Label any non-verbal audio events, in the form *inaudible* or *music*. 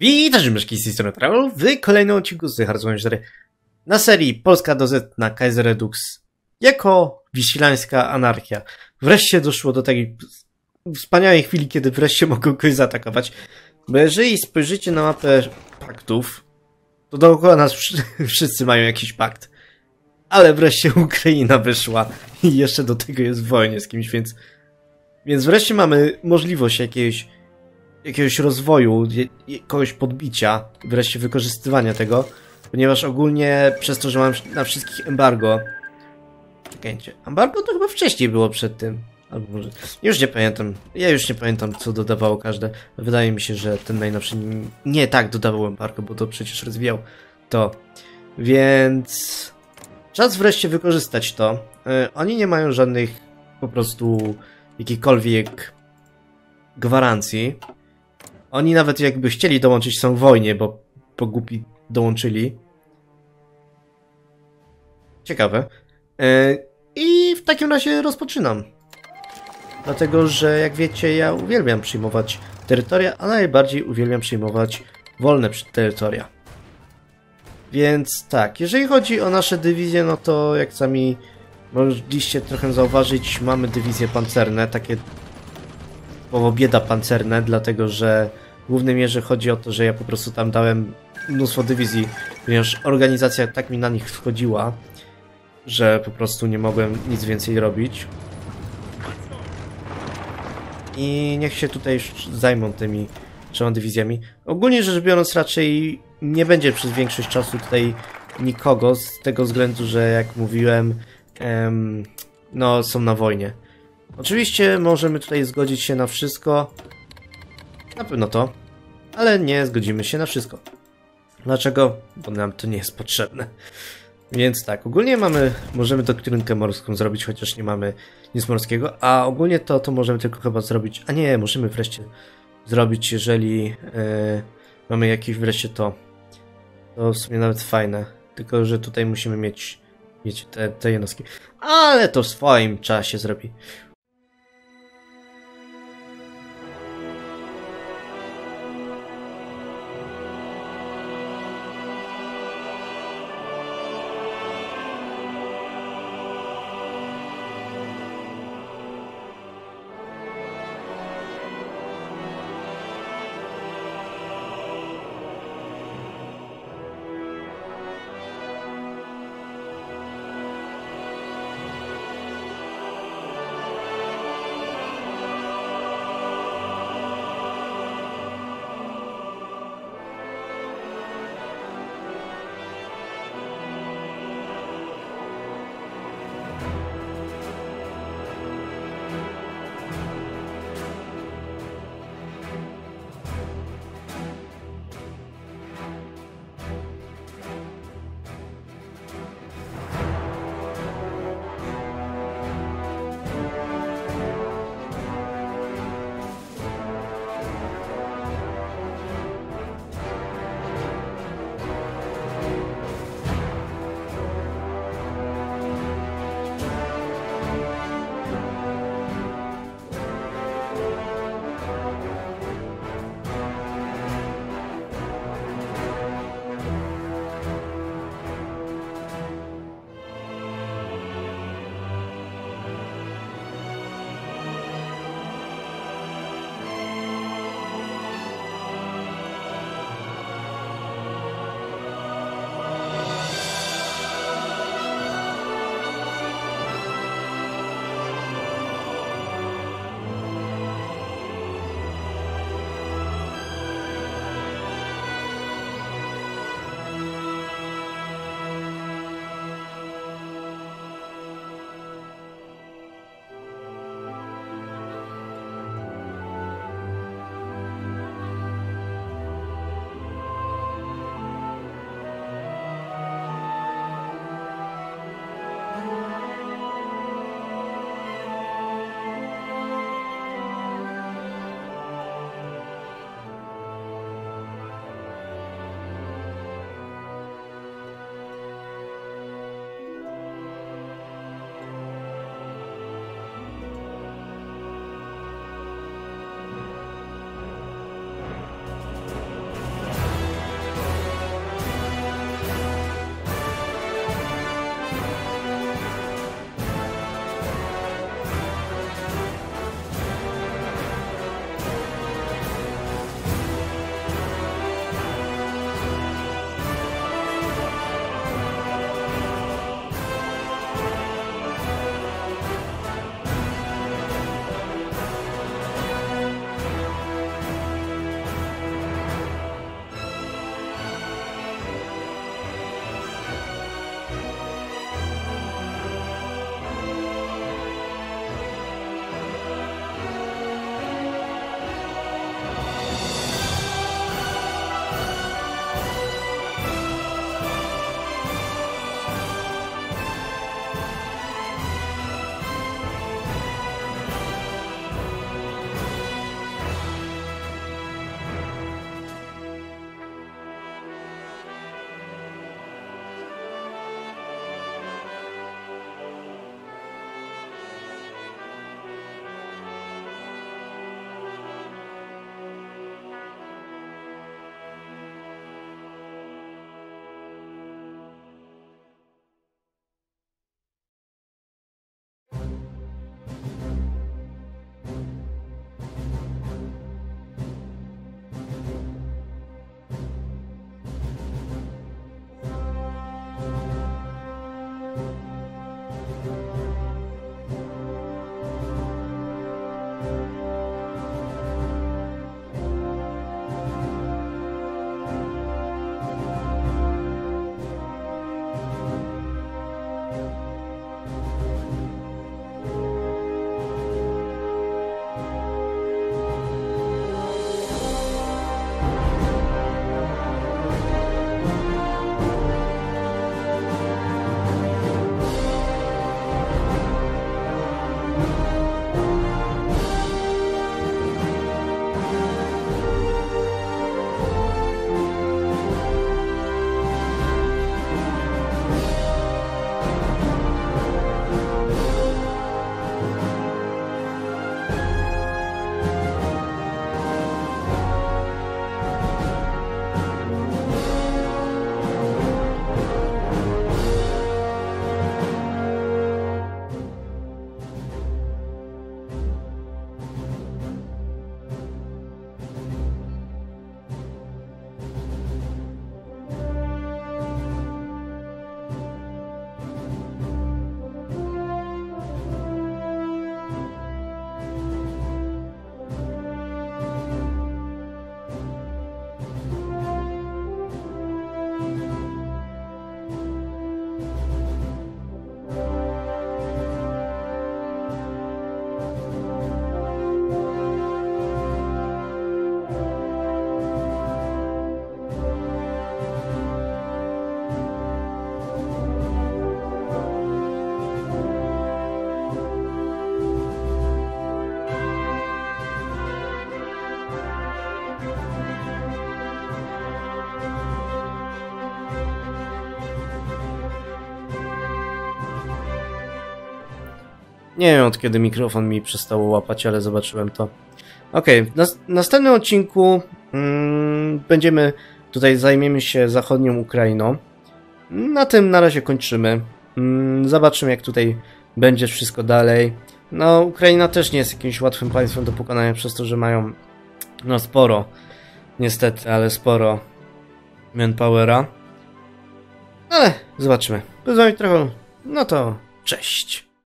Witajcie myszki z tej strony Travel w kolejnym odcinku z Hearthstone 4 na serii Polska do Z na Kaiser Redux jako Wiślańska Anarchia. Wreszcie doszło do takiej wspaniałej chwili, kiedy wreszcie mogą kogoś zaatakować. Bo jeżeli spojrzycie na mapę paktów, to dookoła nas *laughs* wszyscy mają jakiś pakt. Ale wreszcie *laughs* Ukraina wyszła i jeszcze do tego jest w wojnie z kimś, więc więc wreszcie mamy możliwość jakiegoś jakiegoś rozwoju, kogoś podbicia, wreszcie wykorzystywania tego, ponieważ ogólnie przez to, że mam na wszystkich embargo. Czekajcie, embargo to chyba wcześniej było przed tym. Albo może. Już nie pamiętam. Ja już nie pamiętam, co dodawało każde. Wydaje mi się, że ten najnowszy nie tak dodawał embargo, bo to przecież rozwijał to. Więc czas wreszcie wykorzystać to. Yy, oni nie mają żadnych po prostu jakiejkolwiek gwarancji. Oni nawet jakby chcieli dołączyć są w wojnie, bo po głupi dołączyli. Ciekawe. Yy, I w takim razie rozpoczynam. Dlatego, że jak wiecie, ja uwielbiam przyjmować terytoria, a najbardziej uwielbiam przyjmować wolne terytoria. Więc tak, jeżeli chodzi o nasze dywizje, no to jak sami mogliście trochę zauważyć, mamy dywizje pancerne, takie słowo bieda pancerne, dlatego że w głównej mierze chodzi o to, że ja po prostu tam dałem mnóstwo dywizji, ponieważ organizacja tak mi na nich wchodziła, że po prostu nie mogłem nic więcej robić. I niech się tutaj zajmą tymi trzema dywizjami. Ogólnie rzecz biorąc raczej nie będzie przez większość czasu tutaj nikogo, z tego względu, że jak mówiłem, em, no są na wojnie. Oczywiście możemy tutaj zgodzić się na wszystko, na pewno to, ale nie zgodzimy się na wszystko. Dlaczego? Bo nam to nie jest potrzebne. Więc tak, ogólnie mamy, możemy doktrynkę morską zrobić, chociaż nie mamy nic morskiego, a ogólnie to, to możemy tylko chyba zrobić, a nie, możemy wreszcie zrobić, jeżeli yy, mamy jakieś wreszcie to, to w sumie nawet fajne, tylko że tutaj musimy mieć, mieć te, te jednostki, ale to w swoim czasie zrobi. Nie wiem od kiedy mikrofon mi przestał łapać, ale zobaczyłem to. Okej, w nas następnym odcinku mm, będziemy tutaj zajmiemy się zachodnią Ukrainą. Na tym na razie kończymy. Mm, zobaczymy jak tutaj będzie wszystko dalej. No, Ukraina też nie jest jakimś łatwym państwem do pokonania przez to, że mają no sporo, niestety, ale sporo manpowera. Ale zobaczymy. Wami trochę, no to cześć.